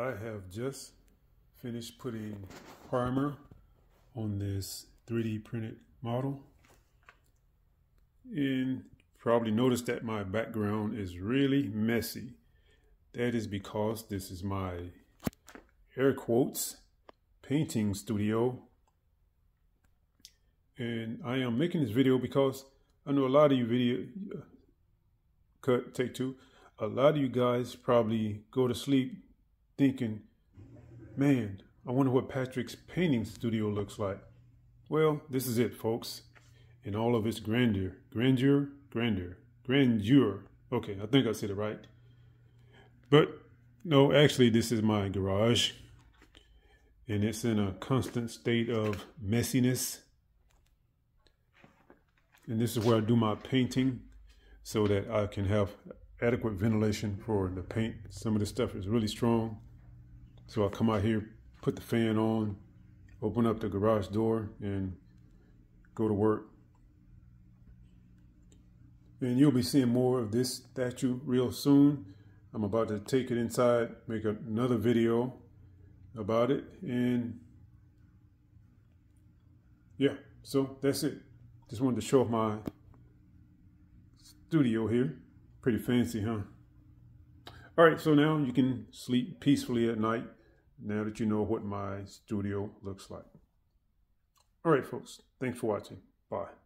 I have just finished putting primer on this 3D printed model. And probably noticed that my background is really messy. That is because this is my air quotes painting studio. And I am making this video because I know a lot of you video uh, cut take two. A lot of you guys probably go to sleep thinking, man, I wonder what Patrick's painting studio looks like. Well, this is it, folks, in all of its grandeur. Grandeur, grandeur, grandeur. Okay, I think I said it right. But no, actually, this is my garage, and it's in a constant state of messiness. And this is where I do my painting so that I can have adequate ventilation for the paint. Some of the stuff is really strong. So I'll come out here, put the fan on, open up the garage door and go to work. And you'll be seeing more of this statue real soon. I'm about to take it inside, make another video about it. And yeah, so that's it. Just wanted to show off my studio here. Pretty fancy, huh? All right, so now you can sleep peacefully at night now that you know what my studio looks like. All right, folks. Thanks for watching. Bye.